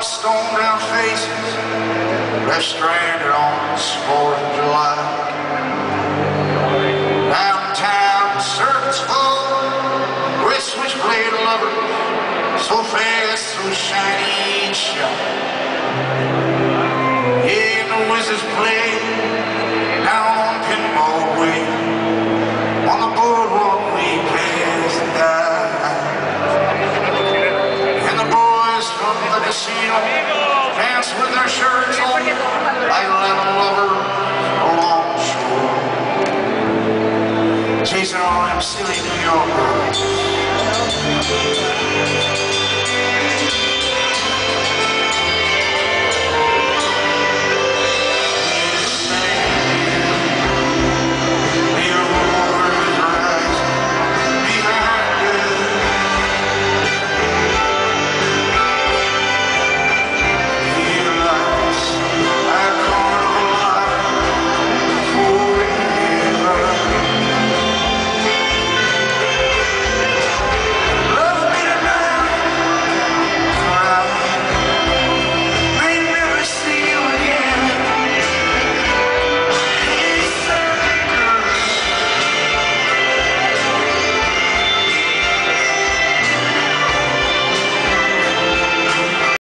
like stone down faces left stranded on this 4th of July. Downtown servants full with switchblade lovers so fast so shiny shop. All them New York.